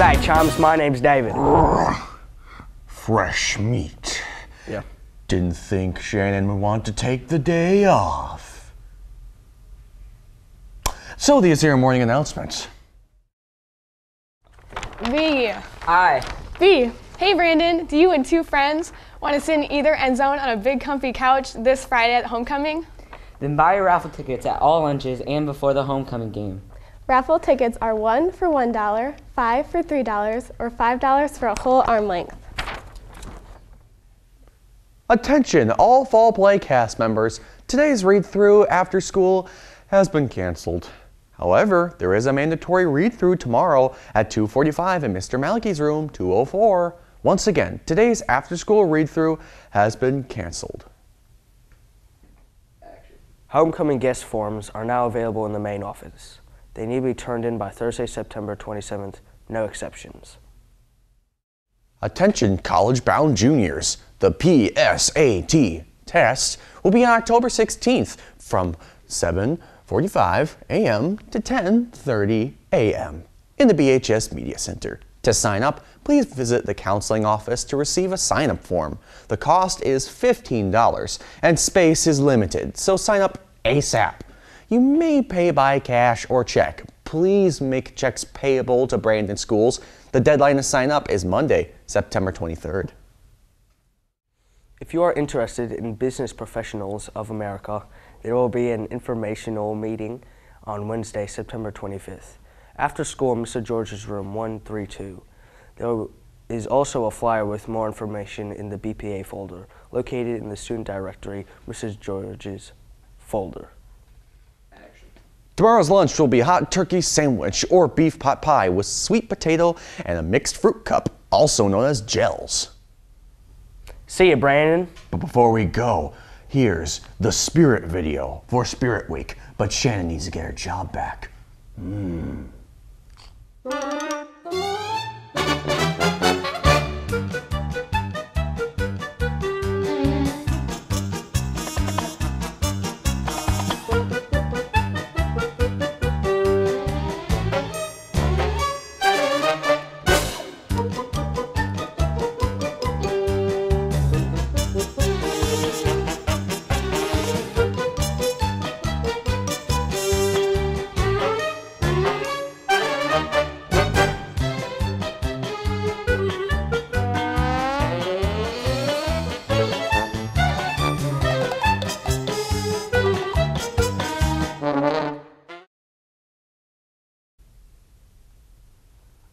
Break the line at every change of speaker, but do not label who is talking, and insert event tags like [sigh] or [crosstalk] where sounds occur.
G'day, chums. My name's David. [sighs]
Fresh meat.
Yeah.
Didn't think Shannon would want to take the day off. So these are your morning announcements.
V.
Hi.
V. Hey Brandon, do you and two friends want to sit in either end zone on a big comfy couch this Friday at homecoming?
Then buy your raffle tickets at all lunches and before the homecoming game.
Raffle tickets are one for $1, five for $3, or $5 for a whole arm length.
Attention, all fall play cast members. Today's read through after school has been canceled. However, there is a mandatory read through tomorrow at 2:45 in Mr. Malachi's room 204. Once again, today's after school read through has been canceled.
Homecoming guest forms are now available in the main office. They need to be turned in by Thursday, September 27th. No exceptions.
Attention college bound juniors. The PSAT test will be on October 16th from 7:45 a.m. to 10:30 a.m. in the BHS Media Center. To sign up, please visit the counseling office to receive a sign-up form. The cost is $15 and space is limited, so sign up ASAP. You may pay by cash or check. Please make checks payable to Brandon Schools. The deadline to sign up is Monday, September 23rd.
If you are interested in Business Professionals of America, there will be an informational meeting on Wednesday, September 25th. After school, Mr. George's room 132. There is also a flyer with more information in the BPA folder, located in the student directory, Mrs. George's folder.
Tomorrow's lunch will be hot turkey sandwich or beef pot pie with sweet potato and a mixed fruit cup, also known as gels.
See you, Brandon.
But before we go, here's the spirit video for Spirit Week. But Shannon needs to get her job back. Mmm.